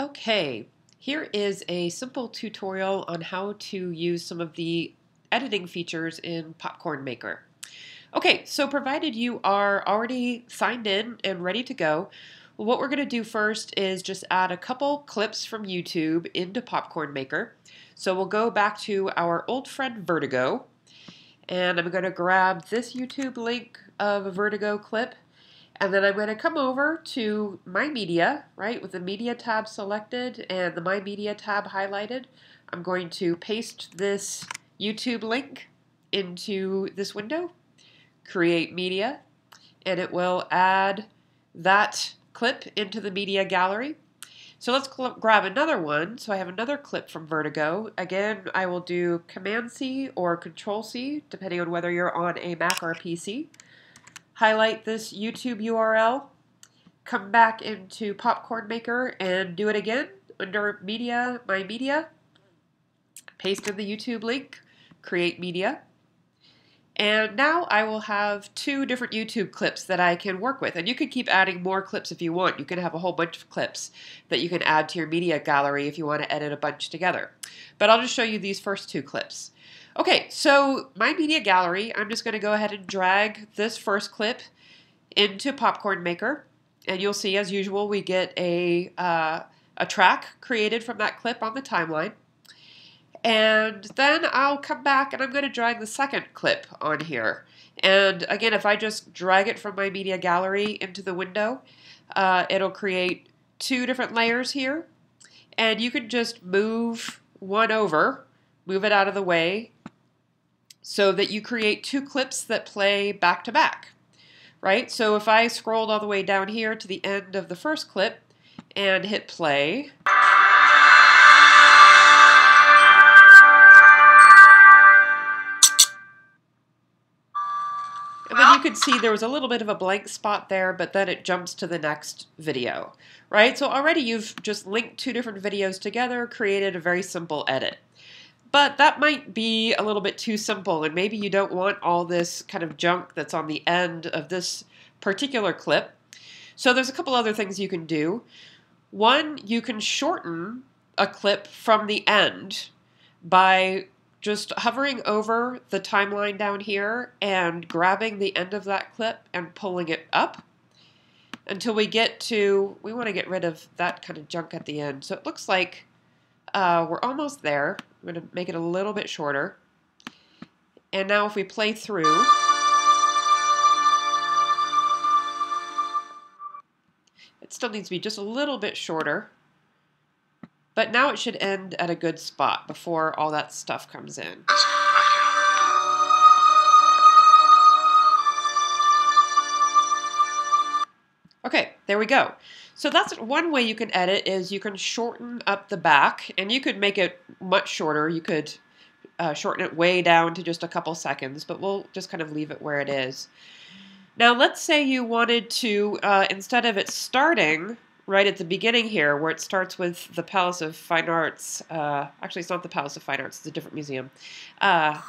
Okay, here is a simple tutorial on how to use some of the editing features in Popcorn Maker. Okay, so provided you are already signed in and ready to go, what we're going to do first is just add a couple clips from YouTube into Popcorn Maker. So we'll go back to our old friend Vertigo, and I'm going to grab this YouTube link of a Vertigo clip and then I'm going to come over to My Media, right, with the Media tab selected and the My Media tab highlighted. I'm going to paste this YouTube link into this window, create media, and it will add that clip into the media gallery. So let's grab another one. So I have another clip from Vertigo. Again, I will do Command C or Control C, depending on whether you're on a Mac or a PC highlight this YouTube URL, come back into Popcorn Maker and do it again under Media, My Media, paste in the YouTube link, create media. And now I will have two different YouTube clips that I can work with. And you can keep adding more clips if you want. You can have a whole bunch of clips that you can add to your media gallery if you want to edit a bunch together. But I'll just show you these first two clips. Okay, so my media gallery, I'm just going to go ahead and drag this first clip into Popcorn Maker. And you'll see, as usual, we get a, uh, a track created from that clip on the timeline. And then I'll come back and I'm going to drag the second clip on here. And again, if I just drag it from my media gallery into the window, uh, it'll create two different layers here. And you can just move one over, move it out of the way, so that you create two clips that play back to back, right? So if I scrolled all the way down here to the end of the first clip and hit play, And then you could see there was a little bit of a blank spot there, but then it jumps to the next video, right? So already you've just linked two different videos together, created a very simple edit. But that might be a little bit too simple, and maybe you don't want all this kind of junk that's on the end of this particular clip. So there's a couple other things you can do. One, you can shorten a clip from the end by just hovering over the timeline down here and grabbing the end of that clip and pulling it up until we get to, we want to get rid of that kind of junk at the end. So it looks like uh, we're almost there. I'm going to make it a little bit shorter. And now if we play through, it still needs to be just a little bit shorter. But now it should end at a good spot before all that stuff comes in. Okay, there we go. So that's one way you can edit is you can shorten up the back and you could make it much shorter. You could uh, shorten it way down to just a couple seconds, but we'll just kind of leave it where it is. Now let's say you wanted to, uh, instead of it starting right at the beginning here, where it starts with the Palace of Fine Arts, uh, actually it's not the Palace of Fine Arts, it's a different museum. Uh,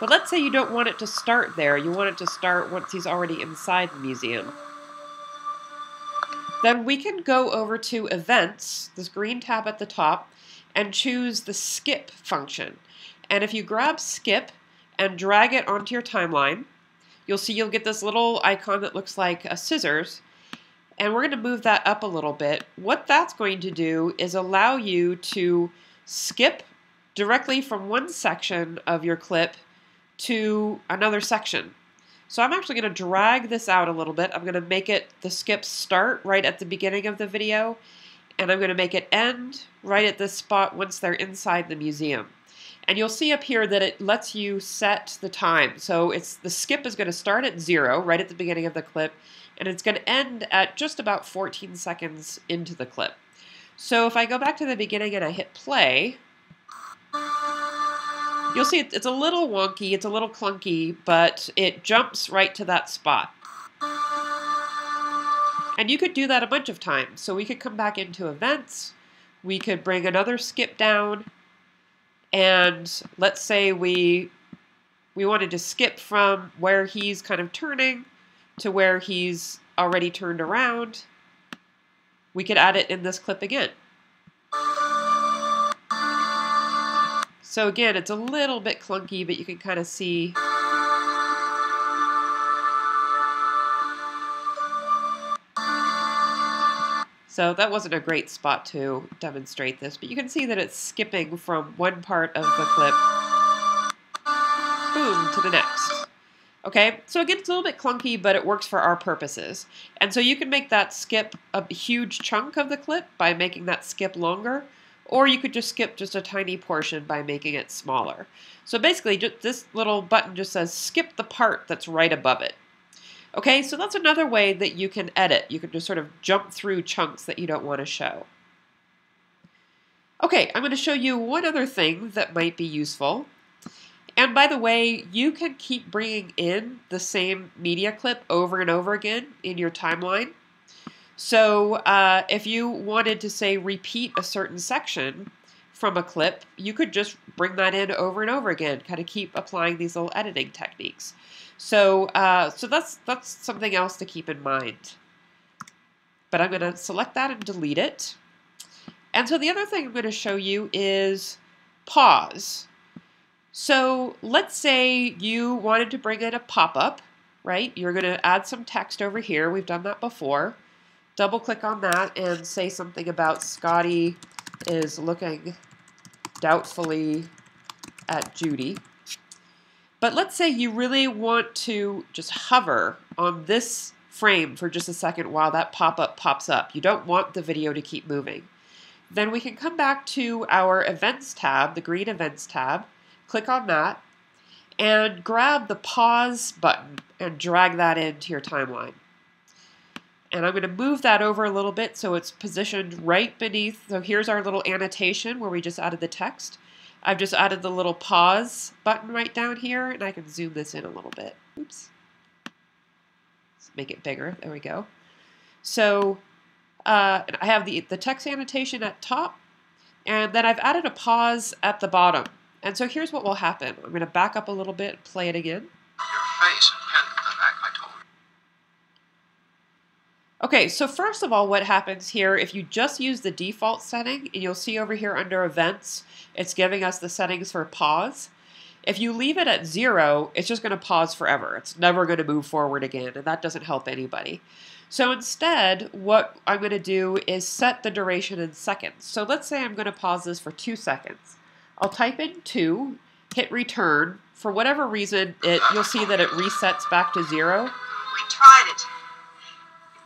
but let's say you don't want it to start there, you want it to start once he's already inside the museum. Then we can go over to Events, this green tab at the top, and choose the Skip function. And if you grab Skip and drag it onto your timeline, you'll see you'll get this little icon that looks like a scissors. And we're going to move that up a little bit. What that's going to do is allow you to skip directly from one section of your clip to another section. So I'm actually going to drag this out a little bit. I'm going to make it the skip start right at the beginning of the video, and I'm going to make it end right at this spot once they're inside the museum. And you'll see up here that it lets you set the time. So it's the skip is going to start at zero right at the beginning of the clip, and it's going to end at just about 14 seconds into the clip. So if I go back to the beginning and I hit play, You'll see it's a little wonky, it's a little clunky, but it jumps right to that spot. And you could do that a bunch of times. So we could come back into events, we could bring another skip down, and let's say we we wanted to skip from where he's kind of turning to where he's already turned around. we could add it in this clip again. So again, it's a little bit clunky, but you can kind of see So that wasn't a great spot to demonstrate this, but you can see that it's skipping from one part of the clip, boom, to the next. Okay, so again, it's a little bit clunky, but it works for our purposes. And so you can make that skip a huge chunk of the clip by making that skip longer, or you could just skip just a tiny portion by making it smaller. So basically, this little button just says skip the part that's right above it. Okay, so that's another way that you can edit. You can just sort of jump through chunks that you don't want to show. Okay, I'm going to show you one other thing that might be useful. And by the way, you can keep bringing in the same media clip over and over again in your timeline. So uh, if you wanted to say repeat a certain section from a clip, you could just bring that in over and over again, kind of keep applying these little editing techniques. So, uh, so that's, that's something else to keep in mind. But I'm going to select that and delete it. And so the other thing I'm going to show you is pause. So let's say you wanted to bring in a pop-up, right? You're going to add some text over here. We've done that before. Double click on that and say something about Scotty is looking doubtfully at Judy. But let's say you really want to just hover on this frame for just a second while that pop-up pops up. You don't want the video to keep moving. Then we can come back to our Events tab, the green Events tab, click on that, and grab the Pause button and drag that into your timeline. And I'm going to move that over a little bit so it's positioned right beneath. So here's our little annotation where we just added the text. I've just added the little pause button right down here, and I can zoom this in a little bit. Oops. Let's make it bigger. There we go. So uh, I have the, the text annotation at top, and then I've added a pause at the bottom. And so here's what will happen. I'm going to back up a little bit and play it again. Your face and the back, I told you. Okay, so first of all, what happens here, if you just use the default setting, and you'll see over here under events, it's giving us the settings for pause. If you leave it at zero, it's just going to pause forever. It's never going to move forward again, and that doesn't help anybody. So instead, what I'm going to do is set the duration in seconds. So let's say I'm going to pause this for two seconds. I'll type in two, hit return. For whatever reason, it you'll see that it resets back to zero. We tried it.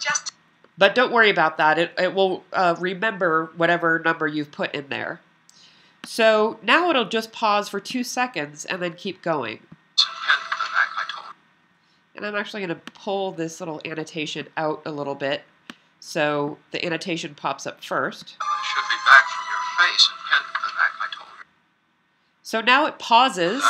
Just. But don't worry about that. It, it will uh, remember whatever number you've put in there. So now it'll just pause for two seconds and then keep going. And I'm actually going to pull this little annotation out a little bit so the annotation pops up first. I should be back from your face and pen the back, I told you. So now it pauses.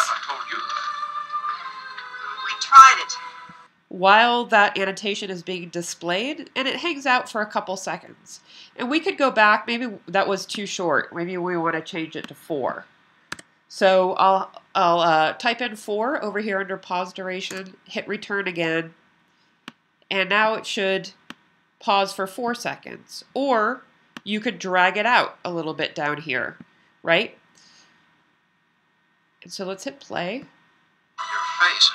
While that annotation is being displayed and it hangs out for a couple seconds. And we could go back, maybe that was too short. Maybe we want to change it to four. So I'll, I'll uh, type in four over here under pause duration, hit return again, and now it should pause for four seconds. Or you could drag it out a little bit down here, right? And so let's hit play. Your face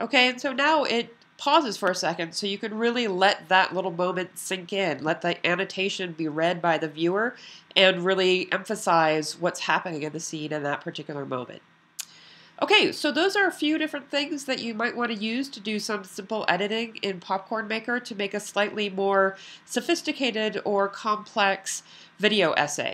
Okay, and so now it pauses for a second so you can really let that little moment sink in. Let the annotation be read by the viewer and really emphasize what's happening in the scene in that particular moment. Okay, so those are a few different things that you might want to use to do some simple editing in Popcorn Maker to make a slightly more sophisticated or complex video essay.